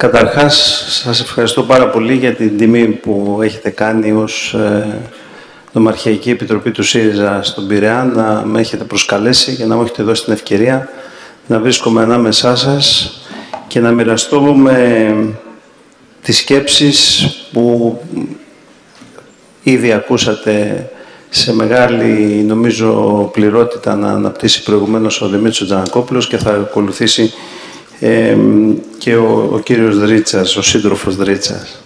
Καταρχάς, σας ευχαριστώ πάρα πολύ για την τιμή που έχετε κάνει ως ε, Νομαρχιακή Επιτροπή του ΣΥΡΙΖΑ στον Πειραιά να με έχετε προσκαλέσει και να μου έχετε δώσει την ευκαιρία να βρίσκομαι ανάμεσά σας και να μοιραστώ με τις σκέψεις που ήδη ακούσατε σε μεγάλη, νομίζω, πληρότητα να αναπτύσσει προηγουμένως ο Δημήτρης Τζανακόπουλος και θα ακολουθήσει και ο, ο κύριος Δρίτσας, ο σύντροφος Δρίτσας.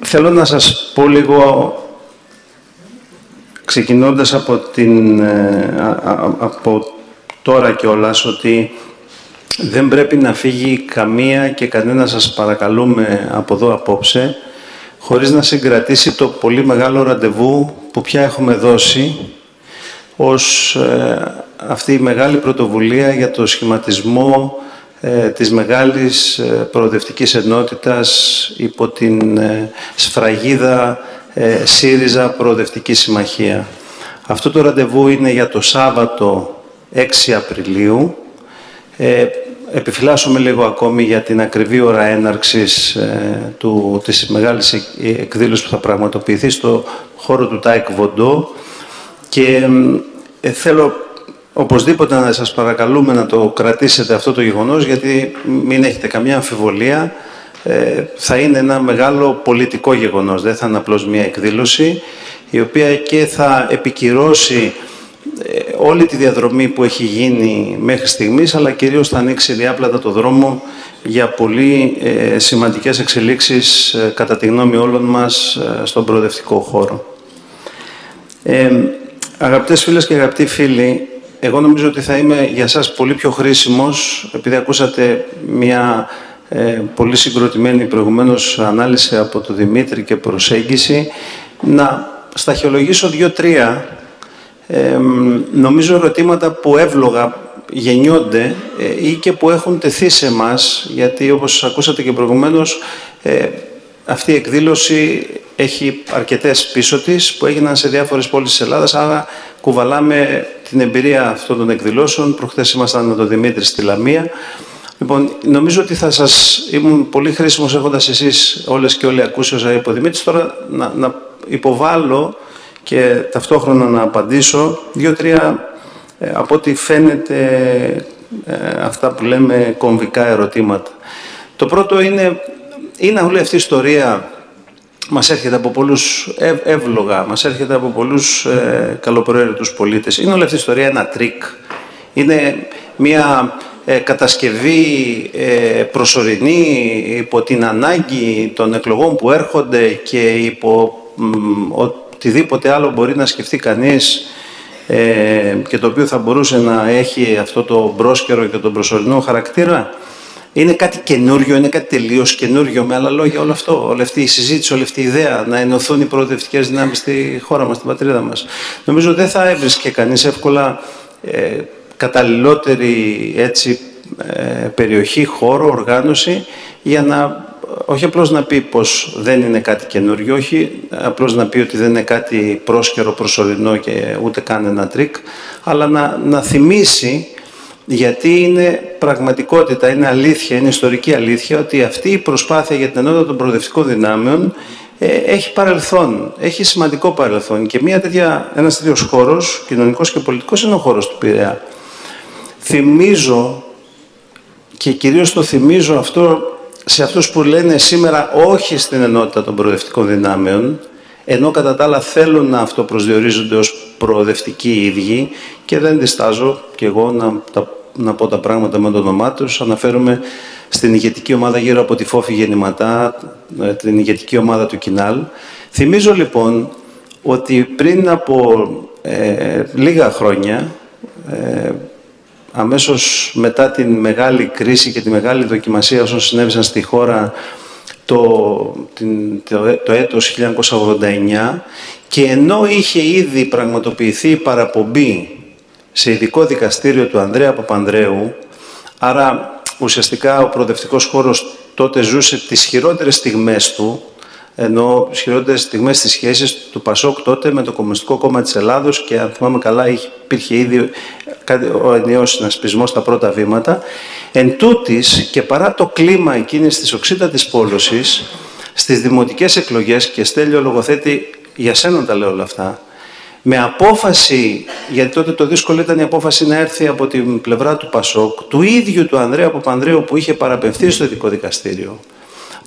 θέλω να σας πω λίγο, ξεκινώντας από, την, ε, από τώρα κιόλας, ότι δεν πρέπει να φύγει καμία και κανένα σας παρακαλούμε από εδώ απόψε, χωρίς να συγκρατήσει το πολύ μεγάλο ραντεβού που πια έχουμε δώσει ως ε, αυτή η μεγάλη πρωτοβουλία για το σχηματισμό ε, της μεγάλης ε, προοδευτικής ενότητας υπό την ε, σφραγίδα ε, ΣΥΡΙΖΑ Προοδευτική Συμμαχία. Αυτό το ραντεβού είναι για το Σάββατο 6 Απριλίου. Ε, επιφυλάσσομαι λίγο ακόμη για την ακριβή ώρα έναρξης ε, του, της μεγάλης εκδήλωσης που θα πραγματοποιηθεί στο χώρο του ΤΑΙΚ Βοντό και ε, θέλω οπωσδήποτε να σας παρακαλούμε να το κρατήσετε αυτό το γεγονός γιατί μην έχετε καμιά αμφιβολία ε, θα είναι ένα μεγάλο πολιτικό γεγονός, δεν θα είναι απλώς μια εκδήλωση η οποία και θα επικυρώσει ε, όλη τη διαδρομή που έχει γίνει μέχρι στιγμής αλλά κυρίως θα ανοίξει διάπλατα το δρόμο για πολύ ε, σημαντικές εξελίξεις ε, κατά τη γνώμη όλων μας στον προοδευτικό χώρο. Ε, αγαπητές φίλες και αγαπητοί φίλοι, εγώ νομίζω ότι θα είμαι για σας πολύ πιο χρήσιμος, επειδή ακούσατε μια ε, πολύ συγκροτημένη προηγουμένως ανάλυση από τον Δημήτρη και προσέγγιση, να σταχυολογήσω δύο-τρία ε, νομίζω ερωτήματα που εύλογα γεννιόνται ε, ή και που έχουν τεθεί σε εμάς, γιατί όπως ακούσατε και προηγουμένως, ε, αυτή η εκδήλωση έχει αρκετές πίσω της που έγιναν σε διάφορες πόλεις της Ελλάδας, άρα κουβαλάμε την εμπειρία αυτών των εκδηλώσεων. Προχθές ήμασταν με τον Δημήτρη στη Λαμία. Λοιπόν, νομίζω ότι θα σας ήμουν πολύ χρήσιμος έχοντας εσείς όλες και όλοι ακούσει όσα είπε ο Δημήτρης. Τώρα να, να υποβάλω και ταυτόχρονα να απαντήσω δύο-τρία ε, από ό,τι φαίνεται ε, αυτά που λέμε κομβικά ερωτήματα. Το πρώτο είναι, είναι όλη αυτή η ιστορία μας έρχεται από πολλούς εύλογα, μας έρχεται από πολλούς ε, καλοπροαίρετους πολίτες. Είναι όλη αυτή η ιστορία ένα τρικ. Είναι μια ε, κατασκευή ε, προσωρινή υπό την ανάγκη των εκλογών που έρχονται και υπό οτιδήποτε άλλο μπορεί να σκεφτεί κανείς ε, και το οποίο θα μπορούσε να έχει αυτό το πρόσκαιρο και τον προσωρινό χαρακτήρα. Είναι κάτι καινούριο, είναι κάτι τελείως καινούριο. Με άλλα λόγια, όλο αυτό, όλη αυτή η συζήτηση, όλη αυτή η ιδέα να ενωθούν οι προοδευτικές δυνάμεις στη χώρα μας, στην πατρίδα μας. Νομίζω δεν θα έβρισκε κανείς εύκολα ε, καταλληλότερη έτσι, ε, περιοχή, χώρο, οργάνωση για να όχι απλώς να πει πως δεν είναι κάτι καινούριο, όχι απλώς να πει ότι δεν είναι κάτι πρόσκαιρο, προσωρινό και ούτε καν ένα τρικ, αλλά να, να θυμίσει γιατί είναι πραγματικότητα, είναι αλήθεια, είναι ιστορική αλήθεια ότι αυτή η προσπάθεια για την ενότητα των προοδευτικών δυνάμεων ε, έχει παρελθόν, έχει σημαντικό παρελθόν και μια τέτοια, ένας τέτοιος χώρος, κοινωνικός και πολιτικός, είναι ο χώρος του Πειραιά. Θυμίζω και κυρίως το θυμίζω αυτό σε αυτούς που λένε σήμερα όχι στην ενότητα των προοδευτικών δυνάμεων, ενώ κατά τα άλλα θέλουν να αυτοπροσδιορίζονται ως προοδευτικοί οι ίδιοι και δεν διστάζω και εγώ να τα να πω τα πράγματα με το όνομά τους. Αναφέρομαι στην ηγετική ομάδα γύρω από τη Φόφη Γεννηματά, ε, την ηγετική ομάδα του Κινάλ. Θυμίζω λοιπόν ότι πριν από ε, λίγα χρόνια, ε, αμέσως μετά την μεγάλη κρίση και τη μεγάλη δοκιμασία όσων συνέβησαν στη χώρα το, την, το, το έτος 1989 και ενώ είχε ήδη πραγματοποιηθεί η παραπομπή σε ειδικό δικαστήριο του Ανδρέα Παπανδρέου, άρα ουσιαστικά ο προοδευτικός χώρος τότε ζούσε τις χειρότερες στιγμές του, ενώ χειρότερε στιγμές στι σχέσει του Πασόκ τότε με το Κομμουνιστικό Κόμμα της Ελλάδος και αν θυμάμαι καλά υπήρχε ήδη ο ενιαίος συνασπισμός στα πρώτα βήματα. Εν τούτης, και παρά το κλίμα εκείνης της οξύτατης πόλωσης, στις δημοτικές εκλογές, και στέλνει λογοθέτη, για σένα τα λέω όλα αυτά, με απόφαση, γιατί τότε το δύσκολο ήταν η απόφαση να έρθει από την πλευρά του Πασόκ, του ίδιου του Ανδρέα Παπανδρέου που είχε παραπευθεί στο ειδικό δικαστήριο,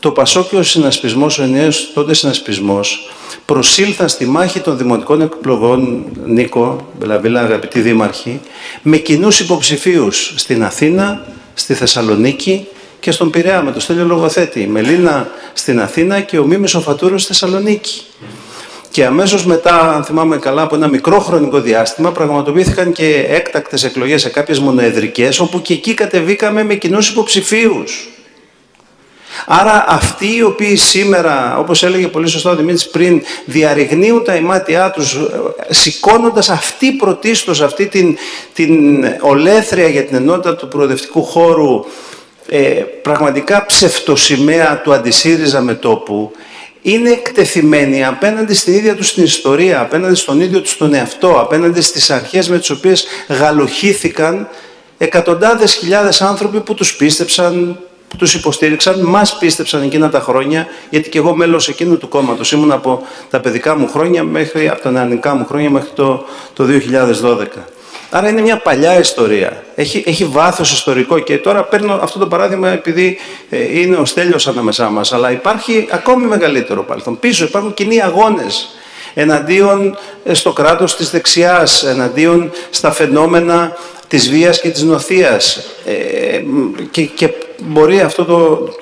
το Πασόκ και ο συνασπισμός, ο ενιαίος τότε συνασπισμός, προσήλθαν στη μάχη των δημοτικών εκλογών, Νίκο, Μπελαβίλα, αγαπητοί δήμαρχοι, με κοινούς υποψηφίους στην Αθήνα, στη Θεσσαλονίκη και στον Πειραιά, με το Στέλιο Λογοθέτη. Η Μελίνα στην Αθήνα και ο Μίμης ο Φατούρος στη Θεσσαλονίκη. Και αμέσως μετά, αν θυμάμαι καλά, από ένα μικρό χρονικό διάστημα, πραγματοποιήθηκαν και έκτακτες εκλογές σε κάποιες μονοεδρικές, όπου και εκεί κατεβήκαμε με κοινούς υποψηφίους. Άρα αυτοί οι οποίοι σήμερα, όπως έλεγε πολύ σωστά ο Δημήτρης πριν, διαρριγνύουν τα ημάτια τους, σηκώνοντας αυτή πρωτίστως, αυτή την, την ολέθρια για την ενότητα του προοδευτικού χώρου, ε, πραγματικά ψευτοσημαία του αντισύριζα με τόπου, είναι εκτεθειμένοι απέναντι στην ίδια τους την ιστορία, απέναντι στον ίδιο τους τον εαυτό, απέναντι στις αρχές με τις οποίες γαλοχήθηκαν εκατοντάδες χιλιάδες άνθρωποι που τους πίστεψαν, που τους υποστήριξαν, μας πίστεψαν εκείνα τα χρόνια, γιατί και εγώ μέλος εκείνου του κόμματος ήμουν από τα παιδικά μου χρόνια μέχρι, από τα νεανικά μου χρόνια μέχρι το, το 2012. Άρα είναι μια παλιά ιστορία. Έχει, έχει βάθος ιστορικό και τώρα παίρνω αυτό το παράδειγμα επειδή ε, είναι ο Στέλιος ανάμεσά μας, αλλά υπάρχει ακόμη μεγαλύτερο παρελθόν. Πίσω υπάρχουν κοινοί αγώνες εναντίον ε, στο κράτος της δεξιάς, εναντίον στα φαινόμενα της βίας και της νοθείας. Ε, και, και μπορεί αυτό το,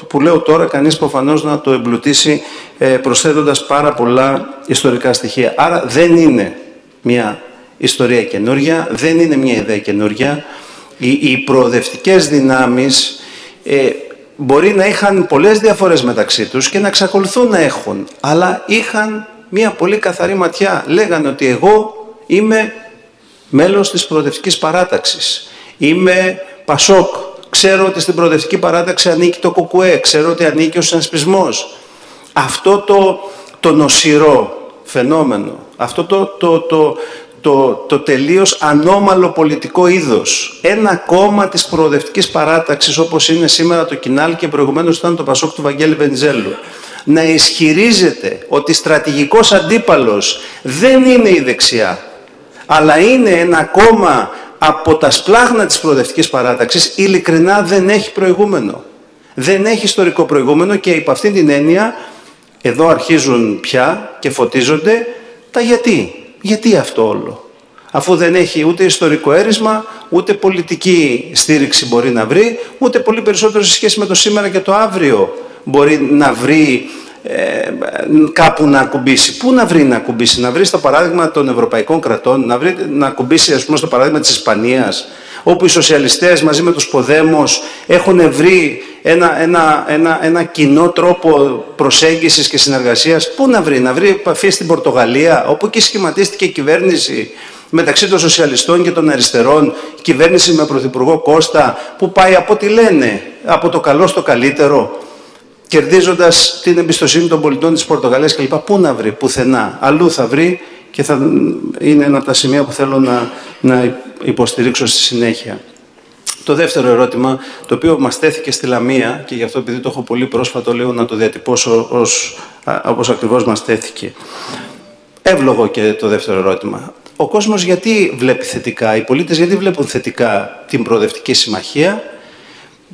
που λέω τώρα κανείς προφανώς να το εμπλουτίσει ε, προσθέτοντας πάρα πολλά ιστορικά στοιχεία. Άρα δεν είναι μια ιστορία καινούρια, δεν είναι μια ιδέα καινούρια. Οι, οι προοδευτικές δυνάμεις ε, μπορεί να είχαν πολλές διαφορές μεταξύ τους και να εξακολουθούν να έχουν, αλλά είχαν μια πολύ καθαρή ματιά. Λέγανε ότι εγώ είμαι μέλος της προοδευτικής παράταξης. Είμαι Πασόκ. Ξέρω ότι στην προοδευτική παράταξη ανήκει το ΚΟΚΟΕ. Ξέρω ότι ανήκει ο συνασπισμός. Αυτό το, το νοσηρό φαινόμενο, αυτό το, το, το, το, το τελείως ανώμαλο πολιτικό είδος. Ένα κόμμα της προοδευτικής παράταξης όπως είναι σήμερα το Κινάλ και προηγουμένως ήταν το Πασόκ του Βαγγέλη Βενιζέλου. Να ισχυρίζεται ότι στρατηγικός αντίπαλος δεν είναι η δεξιά, αλλά είναι ένα κόμμα από τα σπλάχνα της προοδευτικής παράταξης, ειλικρινά δεν έχει προηγούμενο. Δεν έχει ιστορικό προηγούμενο και υπ' αυτήν την έννοια, εδώ αρχίζουν πια και φωτίζονται τα γιατί. Γιατί αυτό όλο; Αφού δεν έχει ούτε ιστορικό έρισμα, ούτε πολιτική στήριξη μπορεί να βρει, ούτε πολύ περισσότερο σε σχέση με το σήμερα και το αύριο μπορεί να βρει ε, κάπου να ακουμπήσει. Πού να βρει να ακουμπήσει, να βρει στο παράδειγμα των ευρωπαϊκών κρατών, να βρει να ακουμπήσει ας πούμε στο παράδειγμα της Ισπανίας, όπου οι σοσιαλιστές μαζί με τους Ποδέμους έχουν βρει ένα, ένα, ένα, ένα κοινό τρόπο προσέγγισης και συνεργασίας. Πού να βρει, να βρει επαφή στην Πορτογαλία, όπου εκεί σχηματίστηκε η κυβέρνηση μεταξύ των σοσιαλιστών και των αριστερών, η κυβέρνηση με πρωθυπουργό Κώστα, που πάει από ό,τι λένε, από το καλό στο καλύτερο, κερδίζοντας την εμπιστοσύνη των πολιτών της Πορτογαλίας κλπ. Πού να βρει, πουθενά. Αλλού θα βρει και θα είναι ένα από τα σημεία που θέλω να, να υποστηρίξω στη συνέχεια. Το δεύτερο ερώτημα, το οποίο μας τέθηκε στη Λαμία και γι' αυτό επειδή το έχω πολύ πρόσφατο λέω να το διατυπώσω ως, όπως ακριβώς μας τέθηκε. Εύλογο και το δεύτερο ερώτημα. Ο κόσμος γιατί βλέπει θετικά, οι πολίτες γιατί βλέπουν θετικά την προοδευτική συμμαχία,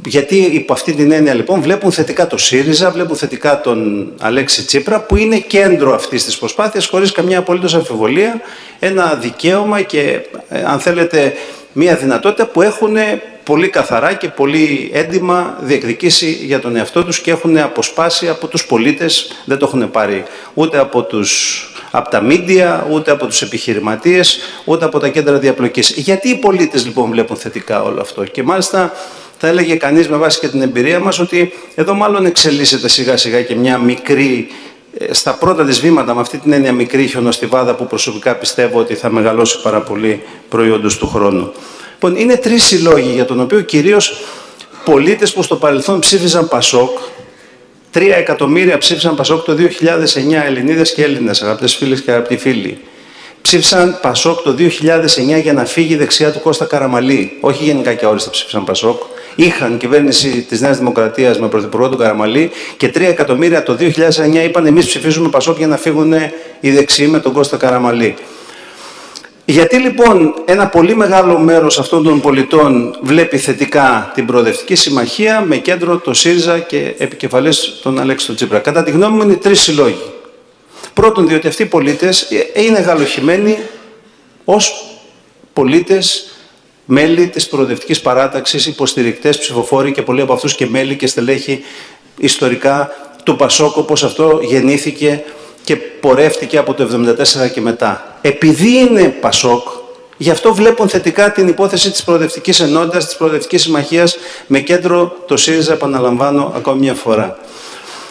γιατί υπό αυτή την έννοια λοιπόν βλέπουν θετικά το ΣΥΡΙΖΑ, βλέπουν θετικά τον Αλέξη Τσίπρα που είναι κέντρο αυτής της προσπάθειας χωρίς καμιά απολύτως αμφιβολία, ένα δικαίωμα και ε, αν θέλετε μια δυνατότητα που έχουν πολύ καθαρά και πολύ έντιμα διεκδικήσει για τον εαυτό τους και έχουν αποσπάσει από τους πολίτες, δεν το έχουν πάρει ούτε από, τους, από τα μίντια, ούτε από τους επιχειρηματίες, ούτε από τα κέντρα διαπλοκής. Γιατί οι πολίτες λοιπόν βλέπουν θετικά όλο αυτό; Και μάλιστα θα έλεγε κανείς με βάση και την εμπειρία μας ότι εδώ μάλλον εξελίσσεται σιγά σιγά και μια μικρή ε, στα πρώτα της βήματα με αυτή την έννοια μικρή χιονοστιβάδα που προσωπικά πιστεύω ότι θα μεγαλώσει πάρα πολύ προϊόντος του χρόνου. Λοιπόν, είναι τρεις οι λόγοι για τον οποίο κυρίως πολίτες που στο παρελθόν ψήφιζαν Πασόκ Τρία εκατομμύρια ψήφισαν Πασόκ το 2009, Ελληνίδες και Έλληνες, αγαπητές φίλες και αγαπητοί φίλοι. Ψήφισαν Πασόκ το 2009 για να φύγει η δεξιά του Κώστα Καραμαλή. Όχι γενικά και αόριστα ψήφισαν Πασόκ. Είχαν κυβέρνηση της Νέας Δημοκρατίας με πρωθυπουργό του Καραμαλή και 3 εκατομμύρια το 2009 είπαν εμείς ψηφίζουμε Πασόκ για να φύγουν οι δεξιοί με τον Κώστα Καραμαλή. Γιατί λοιπόν ένα πολύ μεγάλο μέρος αυτών των πολιτών βλέπει θετικά την Προοδευτική Συμμαχία με κέντρο το ΣΥΡΙΖΑ και επικεφαλής τον Αλέξη Τσίπρα. Κατά τη γνώμη μου είναι τρεις συλλόγοι. Πρώτον, διότι αυτοί οι πολίτες είναι γαλοχημένοι ως πολίτες μέλη της προοδευτικής παράταξης, υποστηρικτές, ψηφοφόροι και πολλοί από αυτούς και μέλη και στελέχη ιστορικά του Πασόκ, όπως αυτό γεννήθηκε και πορεύτηκε από το 1974 και μετά. Επειδή είναι Πασόκ, γι' αυτό βλέπουν θετικά την υπόθεση της προοδευτικής ενότητας, της προοδευτικής συμμαχίας, με κέντρο το ΣΥΡΙΖΑ, επαναλαμβάνω ακόμη μια φορά.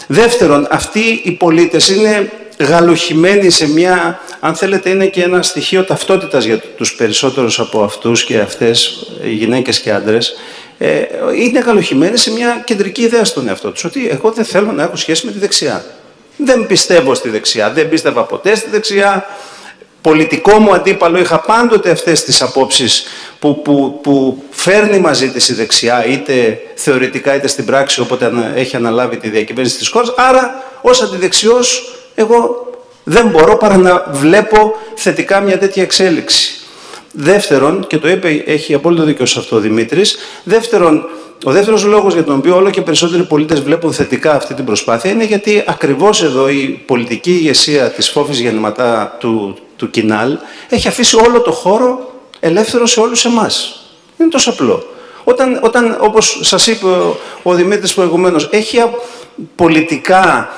Δεύτερον, αυτοί οι πολίτες είναι γαλουχημένοι σε μια, αν θέλετε, είναι και ένα στοιχείο ταυτότητας για τους περισσότερους από αυτούς και αυτές, γυναίκες και άντρες, ε, είναι γαλουχημένοι σε μια κεντρική ιδέα στον εαυτό τους, ότι εγώ δεν θέλω να έχω σχέση με τη δεξιά. Δεν πιστεύω στη δεξιά, δεν πίστευα ποτέ στη δεξιά. Πολιτικό μου αντίπαλο είχα πάντοτε αυτές τις απόψεις που, που, που φέρνει μαζί της η δεξιά, είτε θεωρητικά είτε στην πράξη, όποτε έχει αναλάβει τη διακυβέρνηση της χώρας. Άρα, ως αντιδεξιός, εγώ δεν μπορώ παρά να βλέπω θετικά μια τέτοια εξέλιξη. Δεύτερον, και το είπε, έχει απόλυτο δίκιο σε αυτό ο Δημήτρης, δεύτερον, ο δεύτερος λόγος για τον οποίο όλο και περισσότεροι πολίτες βλέπουν θετικά αυτή την προσπάθεια είναι γιατί ακριβώς εδώ η πολιτική ηγεσία της φόφης γεννηματά του, του Κινάλ έχει αφήσει όλο το χώρο ελεύθερο σε όλους εμάς. Είναι τόσο απλό. Όταν, όταν όπως σας είπε ο, ο Δημήτρης προηγουμένως, έχει πολιτικά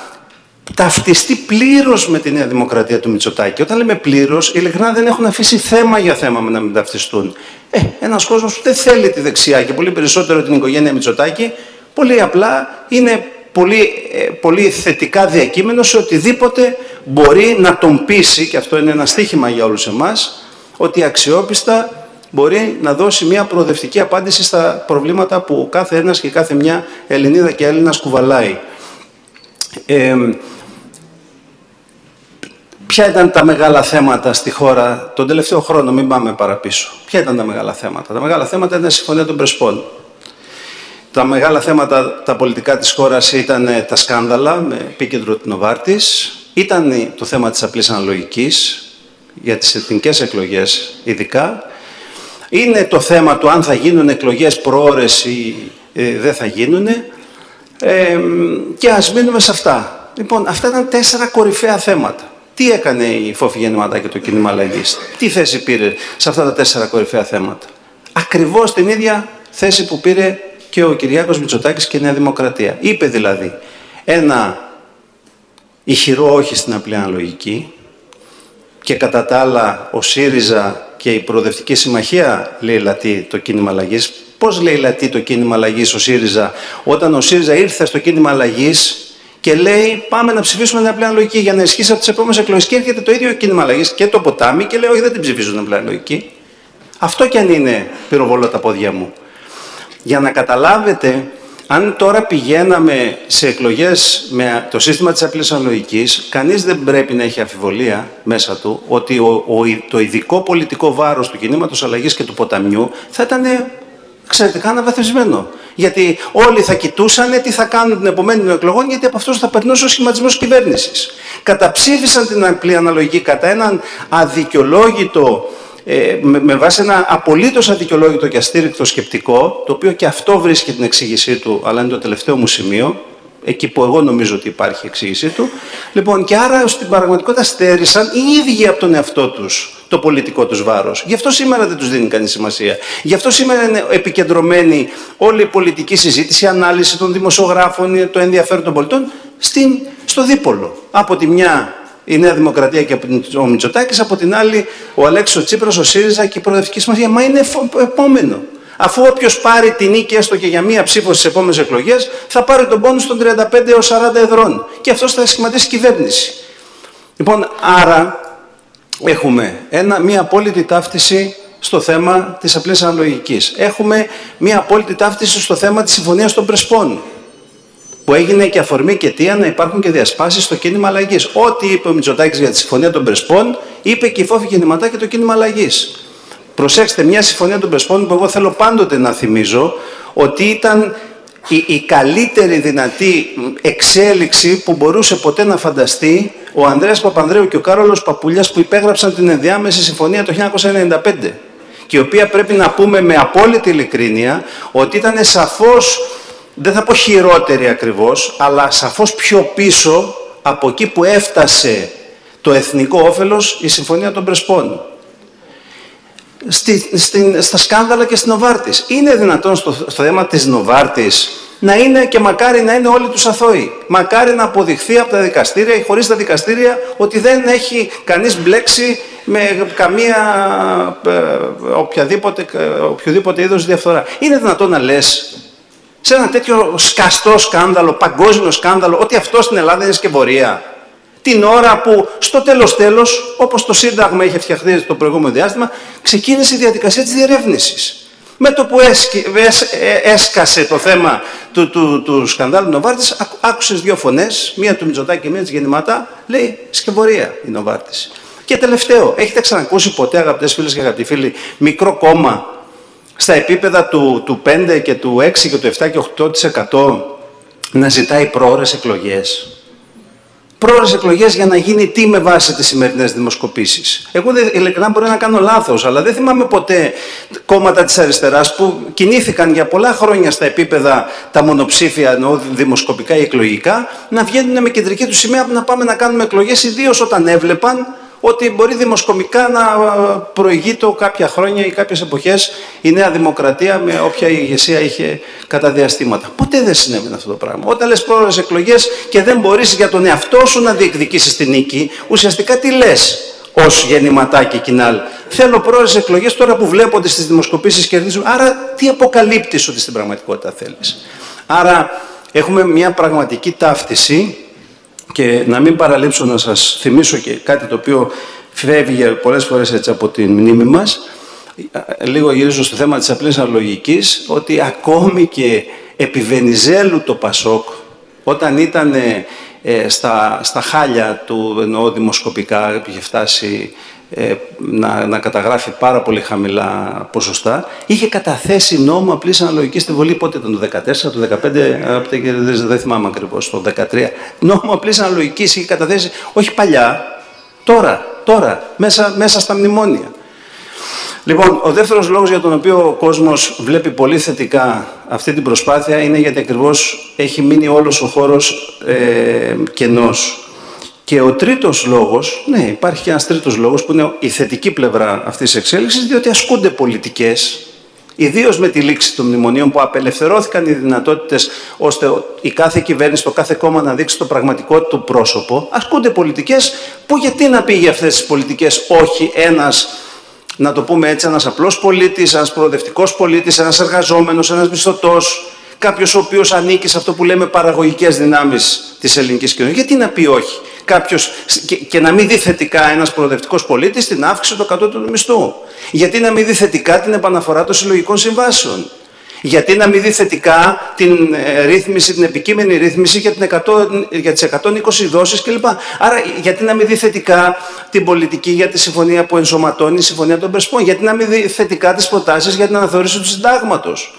ταυτιστεί πλήρως με τη Νέα Δημοκρατία του Μητσοτάκη. Όταν λέμε πλήρως, ειλικρινά δεν έχουν αφήσει θέμα για θέμα με να μην ταυτιστούν. Ε, ένας κόσμος που δεν θέλει τη δεξιά και πολύ περισσότερο την οικογένεια Μητσοτάκη, πολύ απλά είναι πολύ, ε, πολύ θετικά διακείμενο σε οτιδήποτε μπορεί να τον πείσει, και αυτό είναι ένα στίχημα για όλους εμάς, ότι αξιόπιστα μπορεί να δώσει μια προοδευτική απάντηση στα προβλήματα που κάθε ένας και κάθε μια Ελληνίδα και Έλληνας κουβαλάει. Ε, Ποια ήταν τα μεγάλα θέματα στη χώρα τον τελευταίο χρόνο, μην πάμε παραπίσω. Ποια ήταν τα μεγάλα θέματα; Τα μεγάλα θέματα ήταν η Συμφωνία των Πρεσπών. Τα μεγάλα θέματα τα πολιτικά της χώρας ήταν ε, τα σκάνδαλα με επίκεντρο την Οβάρτης. Ήταν το θέμα της απλής αναλογικής για τις εθνικές εκλογές ειδικά. Είναι το θέμα του αν θα γίνουν εκλογές προώρες ή ε, δεν θα γίνουν. Ε, και ας μείνουμε σε αυτά. Λοιπόν, αυτά ήταν τέσσερα κορυφαία θέματα. Τι έκανε η Φόφη Γεννηματά και το κίνημα αλλαγή, τι θέση πήρε σε αυτά τα τέσσερα κορυφαία θέματα; Ακριβώς την ίδια θέση που πήρε και ο Κυριάκος Μητσοτάκης και η Νέα Δημοκρατία. Είπε δηλαδή ένα ηχηρό όχι στην απλή αναλογική και κατά τα άλλα ο ΣΥΡΙΖΑ και η Προοδευτική Συμμαχία λέει λατή το κίνημα αλλαγής. Πώς λέει λατή το κίνημα αλλαγής ο ΣΥΡΙΖΑ, όταν ο ΣΥΡΙΖΑ ήρθε στο κίνημα αλλαγής και λέει πάμε να ψηφίσουμε την απλή λογική για να ισχύσει από τις επόμενες εκλογές. Και έρχεται το ίδιο κίνημα αλλαγής και το ποτάμι και λέει όχι δεν την ψηφίζουν την απλή λογική. Αυτό κι αν είναι πυροβολό τα πόδια μου. Για να καταλάβετε, αν τώρα πηγαίναμε σε εκλογές με το σύστημα της απλής αναλογικής, κανείς δεν πρέπει να έχει αφιβολία μέσα του ότι ο, ο, το ειδικό πολιτικό βάρος του κινήματος αλλαγής και του ποταμιού θα ήταν εξαιρετικά αναβαθμισμένο. Γιατί όλοι θα κοιτούσαν τι θα κάνουν την επομένη των εκλογών, γιατί από αυτό θα περνούσε ο σχηματισμός κυβέρνησης. Καταψήφισαν την απλή αναλογική κατά έναν αδικαιολόγητο, ε, με, με βάση ένα απολύτως αδικαιολόγητο και αστήρικτο σκεπτικό, το οποίο και αυτό βρίσκει την εξήγησή του, αλλά είναι το τελευταίο μου σημείο, εκεί που εγώ νομίζω ότι υπάρχει εξήγησή του. Λοιπόν, και άρα στην πραγματικότητα στέρισαν οι ίδιοι από τον εαυτό τους το πολιτικό τους βάρος. Γι' αυτό σήμερα δεν τους δίνει κανείς σημασία. Γι' αυτό σήμερα είναι επικεντρωμένη όλη η πολιτική συζήτηση, η ανάλυση των δημοσιογράφων, το ενδιαφέρον των πολιτών στην, στο δίπολο. Από τη μια η Νέα Δημοκρατία και ο Μητσοτάκης, από την άλλη ο Αλέξο Τσίπρας, ο ΣΥΡΙΖΑ και η Προοδευτική Συμμαχία. Μα είναι επόμενο. Αφού όποιος πάρει την νίκη έστω και για μία ψήφο στις επόμενες εκλογές, θα πάρει τον πόνους των 35 έως 40 εδρών. Και αυτός θα σχηματίσει κυβέρνηση. Λοιπόν, άρα έχουμε ένα, μία απόλυτη ταύτιση στο θέμα της απλής αναλογικής. Έχουμε μία απόλυτη ταύτιση στο θέμα της συμφωνίας των Πρεσπών. που έγινε και αφορμή και αιτία να υπάρχουν και διασπάσεις στο κίνημα αλλαγής. Ό,τι είπε ο Μητσοτάκης για τη Συμφωνία των Πρεσπών, είπε και η Φόφη Γεννηματά και το κίνημα αλλαγής. Προσέξτε, μια Συμφωνία των Πρεσπών που εγώ θέλω πάντοτε να θυμίζω ότι ήταν η, η καλύτερη δυνατή εξέλιξη που μπορούσε ποτέ να φανταστεί ο Ανδρέας Παπανδρέου και ο Κάρολος Παπουλιάς που υπέγραψαν την ενδιάμεση συμφωνία το 1995 και η οποία πρέπει να πούμε με απόλυτη ειλικρίνεια ότι ήταν σαφώς, δεν θα πω χειρότερη ακριβώς, αλλά σαφώς πιο πίσω από εκεί που έφτασε το εθνικό όφελος η Συμφωνία των Πρεσπών. Στη, στην, στα σκάνδαλα και στην Νοβάρτης. Είναι δυνατόν στο, στο θέμα της Νοβάρτης να είναι και μακάρι να είναι όλοι τους αθώοι. Μακάρι να αποδειχθεί από τα δικαστήρια ή χωρίς τα δικαστήρια ότι δεν έχει κανείς μπλέξει με καμία ε, οποιαδήποτε, οποιοδήποτε είδος διαφθορά. Είναι δυνατόν να λες σε ένα τέτοιο σκαστό σκάνδαλο, παγκόσμιο σκάνδαλο, ότι αυτό στην Ελλάδα είναι σκευωρία. Την ώρα που στο τέλος τέλος, όπως το Σύνταγμα είχε φτιαχθεί το προηγούμενο διάστημα, ξεκίνησε η διαδικασία της διερεύνησης. Με το που ε, έσκασε το θέμα του, του, του σκανδάλου Νοβάρτης, άκουσες δύο φωνές, μία του Μητσοτάκη και μία της Γεννηματά, λέει σκευωρία η Νοβάρτης. Και τελευταίο, έχετε ξανακούσει ποτέ αγαπητές φίλες και αγαπητοί φίλοι, μικρό κόμμα στα επίπεδα του, του 5 και του 6 και του 7 και 8% να ζητάει πρόορες εκλογές; Πρόορες εκλογές για να γίνει τι με βάση τις σημερινές δημοσκοπήσεις. Εγώ ειλικρινά μπορεί να κάνω λάθος, αλλά δεν θυμάμαι ποτέ κόμματα της αριστεράς που κινήθηκαν για πολλά χρόνια στα επίπεδα τα μονοψήφια, εννοώ δημοσκοπικά ή εκλογικά, να βγαίνουν με κεντρική τους σημαία να πάμε να κάνουμε εκλογές, ιδίως όταν έβλεπαν ότι μπορεί δημοσκομικά να προηγείται κάποια χρόνια ή κάποιες εποχές η Νέα Δημοκρατία με όποια ηγεσία είχε κατά διαστήματα. Ποτέ δεν συνέβαινε αυτό το πράγμα. Όταν λες πρόορες εκλογές και δεν μπορείς για τον εαυτό σου να διεκδικήσεις την νίκη, ουσιαστικά τι λες ως γεννηματάκι κοινάλ. Θέλω πρόορες εκλογές τώρα που βλέπονται στις δημοσκοπήσεις κερδίζουν. Άρα τι αποκαλύπτεις ότι στην πραγματικότητα θέλεις; Άρα έχουμε μια πραγματική ταύτιση και να μην παραλείψω να σας θυμίσω και κάτι το οποίο φεύγει πολλές φορές έτσι από τη μνήμη μας, λίγο γυρίζω στο θέμα της απλής αναλογικής, ότι ακόμη και επί Βενιζέλου το Πασόκ, όταν ήταν ε, στα, στα χάλια του, εννοώ δημοσκοπικά, είχε φτάσει ε, να, να καταγράφει πάρα πολύ χαμηλά ποσοστά, είχε καταθέσει νόμο απλής αναλογικής στη Βολή. Πότε ήταν, το 2014, το 2015, δεν θυμάμαι ακριβώς, το 2013. Νόμο απλής αναλογικής είχε καταθέσει, όχι παλιά, τώρα, τώρα, μέσα, μέσα στα μνημόνια. Λοιπόν, ο δεύτερος λόγος για τον οποίο ο κόσμος βλέπει πολύ θετικά αυτή την προσπάθεια είναι γιατί ακριβώς έχει μείνει όλος ο χώρος ε, κενός. Και ο τρίτος λόγος, ναι υπάρχει και ένας τρίτος λόγος που είναι η θετική πλευρά αυτής της εξέλιξης, διότι ασκούνται πολιτικές, ιδίως με τη λήξη των μνημονίων που απελευθερώθηκαν οι δυνατότητες ώστε η κάθε κυβέρνηση, το κάθε κόμμα να δείξει το πραγματικό του πρόσωπο, ασκούνται πολιτικές που γιατί να πήγε αυτές τις πολιτικές όχι ένας να το πούμε έτσι, ένας απλός πολίτης, ένας προοδευτικός πολίτης, ένας εργαζόμενος, ένας μισθωτός, κάποιος ο οποίος ανήκει σε αυτό που λέμε παραγωγικές δυνάμεις της ελληνικής κοινωνίας. Γιατί να πει όχι; Κάποιος και, και να μην δει θετικά ένας προοδευτικός πολίτης την αύξηση του κατώτατου μισθού. Γιατί να μην δει θετικά την επαναφορά των συλλογικών συμβάσεων; Γιατί να μην δει θετικά την ε, ρύθμιση, την επικείμενη ρύθμιση για, την 100, για τις 120 δόσεις κλπ. Άρα γιατί να μην δει θετικά την πολιτική για τη συμφωνία που ενσωματώνει η Συμφωνία των Πρεσπών. Γιατί να μην δει θετικά τις προτάσεις για την αναθεώρηση του συντάγματος;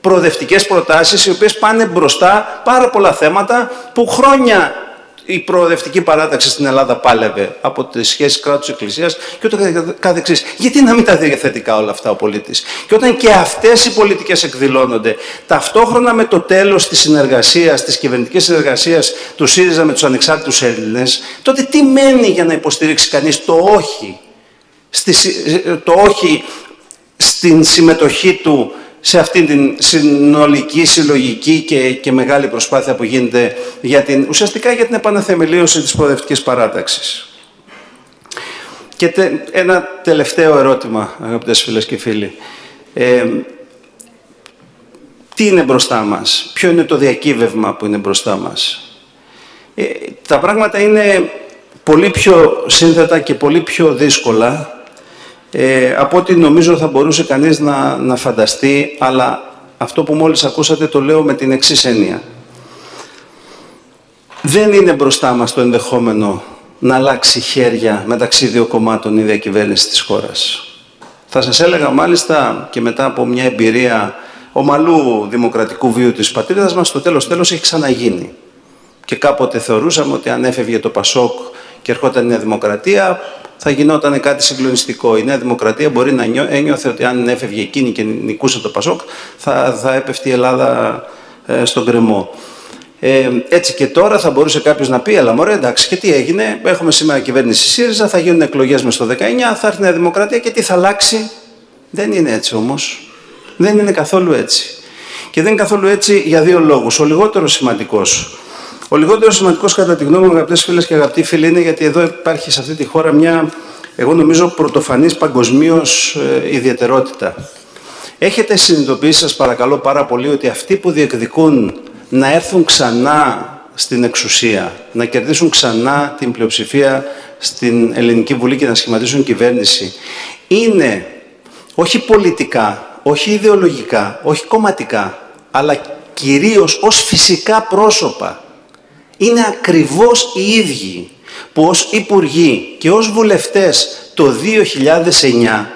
Προοδευτικές προτάσεις οι οποίες πάνε μπροστά πάρα πολλά θέματα που χρόνια η προοδευτική παράταξη στην Ελλάδα πάλευε από τις σχέσεις κράτου-εκκλησία και ούτω καθεξής. Γιατί να μην τα δει θετικά όλα αυτά ο πολίτης; Και όταν και αυτές οι πολιτικές εκδηλώνονται ταυτόχρονα με το τέλος της συνεργασίας, της κυβερνητικής συνεργασίας του ΣΥΡΙΖΑ με τους ανεξάρτητους Έλληνες, τότε τι μένει για να υποστηρίξει κανείς το όχι, στη, το όχι στην συμμετοχή του σε αυτήν την συνολική, συλλογική και, και μεγάλη προσπάθεια που γίνεται για την, ουσιαστικά για την επαναθεμελίωση της προοδευτικής παράταξης. Και ένα τελευταίο ερώτημα, αγαπητές φίλες και φίλοι. Ε, τι είναι μπροστά μας, ποιο είναι το διακύβευμα που είναι μπροστά μας; Ε, τα πράγματα είναι πολύ πιο σύνθετα και πολύ πιο δύσκολα ε, από ό,τι νομίζω θα μπορούσε κανείς να, να φανταστεί, αλλά αυτό που μόλις ακούσατε το λέω με την εξής έννοια. Δεν είναι μπροστά μας το ενδεχόμενο να αλλάξει χέρια μεταξύ δύο κομμάτων η διακυβέρνηση της χώρας. Θα σας έλεγα μάλιστα και μετά από μια εμπειρία ομαλού δημοκρατικού βίου της πατρίδας μας, το τέλος τέλος έχει ξαναγίνει. Και κάποτε θεωρούσαμε ότι αν έφευγε το Πασόκ και ερχόταν η Νέα Δημοκρατία, θα γινόταν κάτι συγκλονιστικό. Η Νέα Δημοκρατία μπορεί να ένιωθε ότι αν έφευγε εκείνη και νικούσε το Πασόκ, θα, θα έπεφτε η Ελλάδα ε, στον κρεμό. Ε, έτσι και τώρα θα μπορούσε κάποιος να πει: Αλλά μωρέ, εντάξει, και τι έγινε; Έχουμε σήμερα κυβέρνηση ΣΥΡΙΖΑ, θα γίνουν εκλογές μες στο 19, θα έρθει η Νέα Δημοκρατία και τι θα αλλάξει; Δεν είναι έτσι όμως. Δεν είναι καθόλου έτσι. Και δεν είναι καθόλου έτσι για δύο λόγους. Ο λιγότερο σημαντικός. Ο λιγότερο σημαντικός, κατά τη γνώμη μου, αγαπητές φίλες και αγαπητοί φίλοι, είναι γιατί εδώ υπάρχει σε αυτή τη χώρα μια, εγώ νομίζω, πρωτοφανής παγκοσμίως ε, ιδιαιτερότητα. Έχετε συνειδητοποιήσει, σας παρακαλώ πάρα πολύ, ότι αυτοί που διεκδικούν να έρθουν ξανά στην εξουσία, να κερδίσουν ξανά την πλειοψηφία στην Ελληνική Βουλή και να σχηματίσουν κυβέρνηση, είναι όχι πολιτικά, όχι ιδεολογικά, όχι κομματικά, αλλά κυρίως ως φυσικά πρόσωπα. Είναι ακριβώς οι ίδιοι που ως υπουργοί και ως βουλευτές το 2009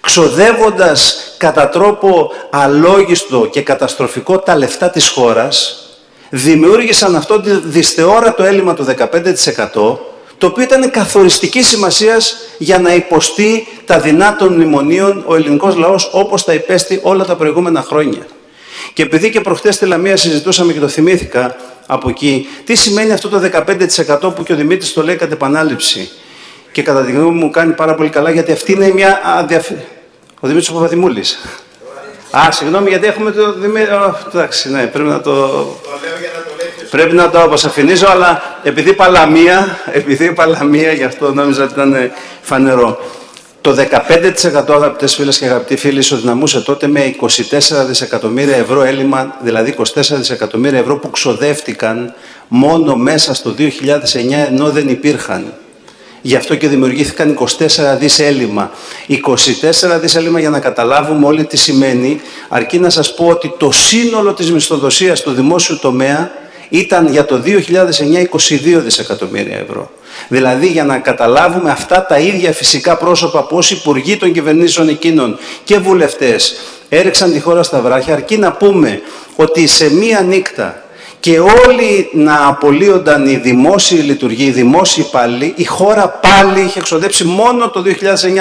ξοδεύοντας κατά τρόπο αλόγιστο και καταστροφικό τα λεφτά της χώρας, δημιούργησαν αυτό το δυσθεώρατο έλλειμμα του 15%, το οποίο ήταν καθοριστική σημασία για να υποστεί τα δεινά των μνημονίων ο ελληνικός λαός όπως τα υπέστη όλα τα προηγούμενα χρόνια. Και επειδή και προχτές στη Λαμία συζητούσαμε και το θυμήθηκα από εκεί, τι σημαίνει αυτό το 15% που και ο Δημήτρης το λέει κατά επανάληψη; Και κατά τη γνώμη μου κάνει πάρα πολύ καλά γιατί αυτή είναι μια Ο Δημήτρης Παπαδημούλης. Α, συγγνώμη γιατί έχουμε το Δημήτρη... Εντάξει, ναι, πρέπει να το... Πρέπει να το αποσαφηνίζω, αλλά επειδή παλαμία, επειδή παλαμία, γι' αυτό νόμιζα ότι ήταν φανερό. Το 15% αγαπητές φίλες και αγαπητοί φίλοι ισοδυναμούσε τότε με 24 δισεκατομμύρια ευρώ έλλειμμα, δηλαδή 24 δισεκατομμύρια ευρώ που ξοδεύτηκαν μόνο μέσα στο 2009 ενώ δεν υπήρχαν. Γι' αυτό και δημιουργήθηκαν 24 δις έλλειμμα. 24 δις έλλειμμα για να καταλάβουμε όλοι τι σημαίνει, αρκεί να σας πω ότι το σύνολο της μισθοδοσίας του δημόσιου τομέα ήταν για το 2009 22 δισεκατομμύρια ευρώ. Δηλαδή για να καταλάβουμε αυτά τα ίδια φυσικά πρόσωπα που ως υπουργοί των κυβερνήσεων εκείνων και βουλευτές έριξαν τη χώρα στα βράχια, αρκεί να πούμε ότι σε μία νύχτα και όλοι να απολύονταν οι δημόσιοι λειτουργοί, οι δημόσιοι υπάλληλοι, η χώρα πάλι είχε εξοδέψει μόνο το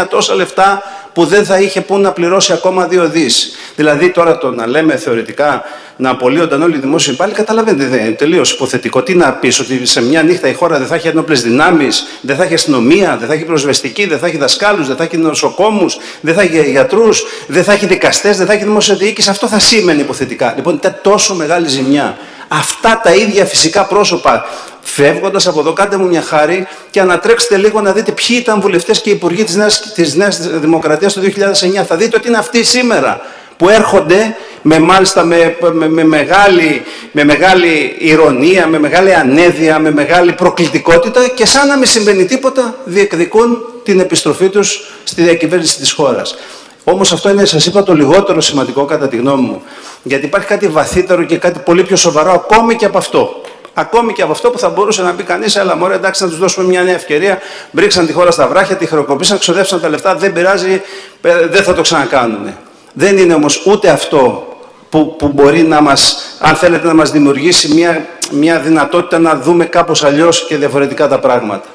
2009 τόσα λεφτά που δεν θα είχε πού να πληρώσει ακόμα δύο δις. Δηλαδή τώρα το να λέμε θεωρητικά να απολύονταν όλοι οι δημόσιοι υπάλληλοι, καταλαβαίνετε, δεν είναι τελείως υποθετικό. Τι να πεις, ότι σε μια νύχτα η χώρα δεν θα έχει ενόπλες δυνάμεις, δεν θα έχει αστυνομία, δεν θα έχει προσβεστική, δεν θα έχει δασκάλους, δεν θα έχει νοσοκόμους, δεν θα έχει γιατρούς, δεν θα έχει δικαστές, δεν θα έχει δημόσια διοίκηση. Αυτό θα σήμαινε υποθετικά. Λοιπόν, ήταν τόσο μεγάλη ζημιά αυτά τα ίδια φυσικά πρόσωπα φεύγοντας από εδώ κάντε μου μια χάρη και ανατρέξτε λίγο να δείτε ποιοι ήταν βουλευτές και υπουργοί της Νέας, της Νέας Δημοκρατίας το 2009. Θα δείτε ότι είναι αυτοί σήμερα που έρχονται με, μάλιστα με, με, μεγάλη, με μεγάλη ηρωνία, με μεγάλη ανέδεια, με μεγάλη προκλητικότητα και σαν να μην συμβαίνει τίποτα διεκδικούν την επιστροφή τους στη διακυβέρνηση της χώρας. Όμως αυτό είναι, σας είπα, το λιγότερο σημαντικό κατά τη γνώμη μου. Γιατί υπάρχει κάτι βαθύτερο και κάτι πολύ πιο σοβαρό ακόμη και από αυτό. Ακόμη και από αυτό που θα μπορούσε να πει κανείς, αλλά μωρέ, εντάξει, να τους δώσουμε μια νέα ευκαιρία. Μπρίξαν τη χώρα στα βράχια, τη χρεοκοπήσαν, ξοδέψαν τα λεφτά, δεν πειράζει, ε, δεν θα το ξανακάνουν. Δεν είναι όμως ούτε αυτό που, που μπορεί να μας, αν θέλετε, να μας δημιουργήσει μια, μια δυνατότητα να δούμε κάπως αλλιώς και διαφορετικά τα πράγματα.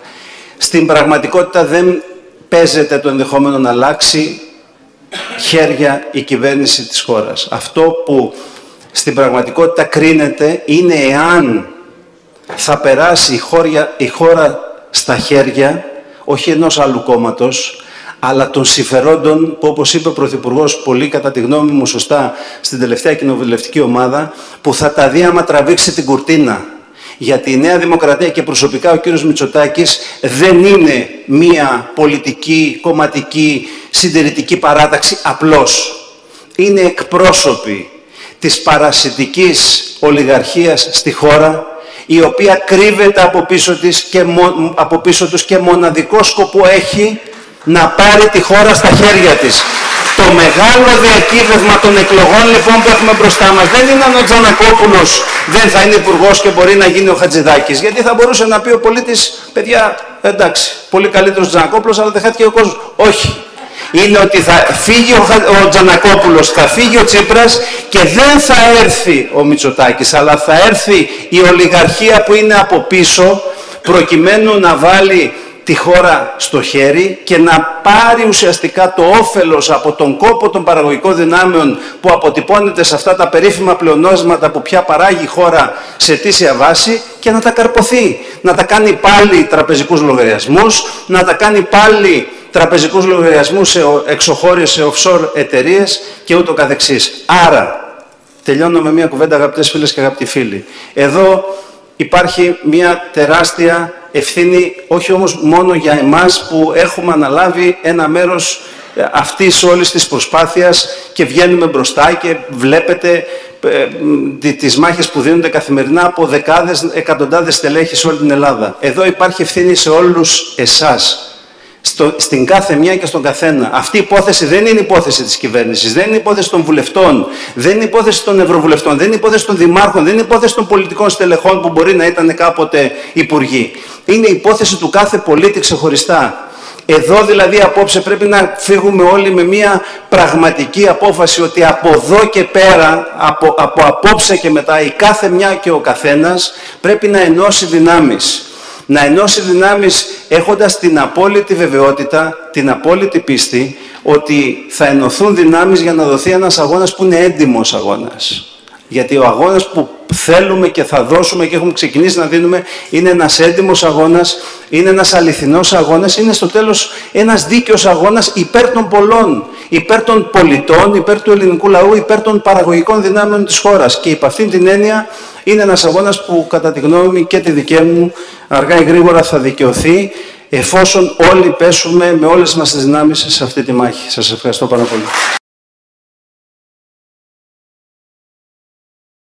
Στην πραγματικότητα δεν παίζεται το ενδεχόμενο να αλλάξει χέρια η κυβέρνηση της χώρας. Αυτό που στην πραγματικότητα κρίνεται είναι εάν θα περάσει η χώρα, η χώρα στα χέρια όχι ενός άλλου κόμματος, αλλά των συμφερόντων που όπως είπε ο Πρωθυπουργός πολύ κατά τη γνώμη μου σωστά στην τελευταία κοινοβουλευτική ομάδα που θα τα δει άμα τραβήξει την κουρτίνα γιατί η Νέα Δημοκρατία και προσωπικά ο κύριος Μητσοτάκης δεν είναι μία πολιτική, κομματική, συντηρητική παράταξη απλώς. Είναι εκπρόσωποι της παρασιτικής ολιγαρχίας στη χώρα η οποία κρύβεται από πίσω, της και, από πίσω τους και μοναδικό σκοπό έχει να πάρει τη χώρα στα χέρια της. Το μεγάλο διακύβευμα των εκλογών λοιπόν που έχουμε μπροστά μας δεν είναι αν ο Τζανακόπουλος δεν θα είναι υπουργός και μπορεί να γίνει ο Χατζηδάκης. Γιατί θα μπορούσε να πει ο πολίτης, παιδιά, εντάξει, πολύ καλύτερος Τζανακόπουλος, αλλά δεν χάθηκε ο κόσμος. Όχι. Είναι ότι θα φύγει ο, ο Τζανακόπουλος, θα φύγει ο Τσίπρας και δεν θα έρθει ο Μητσοτάκης, αλλά θα έρθει η ολιγαρχία που είναι από πίσω προκειμένου να βάλει τη χώρα στο χέρι και να πάρει ουσιαστικά το όφελος από τον κόπο των παραγωγικών δυνάμεων που αποτυπώνεται σε αυτά τα περίφημα πλεονόσματα που πια παράγει η χώρα σε αιτήσια βάση και να τα καρποθεί. Να τα κάνει πάλι τραπεζικούς λογαριασμούς, να τα κάνει πάλι τραπεζικούς λογαριασμούς σε εξωχώριες, σε offshore εταιρείες και ούτω καθεξής. Άρα, τελειώνω με μια κουβέντα αγαπητές φίλες και αγαπητοί φίλοι. Εδώ υπάρχει μια τεράστια ευθύνη όχι όμως μόνο για εμάς που έχουμε αναλάβει ένα μέρος ε, αυτής όλης της προσπάθειας και βγαίνουμε μπροστά και βλέπετε ε, τις μάχες που δίνονται καθημερινά από δεκάδες, εκατοντάδες στελέχη σε όλη την Ελλάδα. Εδώ υπάρχει ευθύνη σε όλους εσάς στο, στην κάθε μια και στον καθένα. Αυτή η υπόθεση δεν είναι υπόθεση της κυβέρνησης, δεν είναι υπόθεση των βουλευτών, δεν είναι υπόθεση των ευρωβουλευτών, δεν είναι υπόθεση των δημάρχων, δεν είναι υπόθεση των πολιτικών στελεχών που μπορεί να ήταν κάποτε υπουργοί. Είναι υπόθεση του κάθε πολίτη ξεχωριστά. Εδώ δηλαδή απόψε πρέπει να φύγουμε όλοι με μια πραγματική απόφαση ότι από εδώ και πέρα, από, από απόψε και μετά η κάθε μια και ο καθένας πρέπει να ενώσει δυνάμεις να ενώσει δυνάμεις έχοντας την απόλυτη βεβαιότητα, την απόλυτη πίστη ότι θα ενωθούν δυνάμεις για να δοθεί ένας αγώνας που είναι έντιμος αγώνας. Γιατί ο αγώνας που θέλουμε και θα δώσουμε και έχουμε ξεκινήσει να δίνουμε είναι ένας έντιμος αγώνας, είναι ένας αληθινός αγώνας, είναι στο τέλος ένας δίκαιος αγώνας υπέρ των πολλών, υπέρ των πολιτών, υπέρ του ελληνικού λαού, υπέρ των παραγωγικών δυνάμεων της χώρας. Και υπ' αυτήν την έννοια είναι ένας αγώνας που κατά τη γνώμη και τη δική μου αργά ή γρήγορα θα δικαιωθεί εφόσον όλοι πέσουμε με όλες μας τις δυνάμεις σε αυτή τη μάχη. Σας ευχαριστώ πάρα πολύ.